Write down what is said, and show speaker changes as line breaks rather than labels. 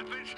happens to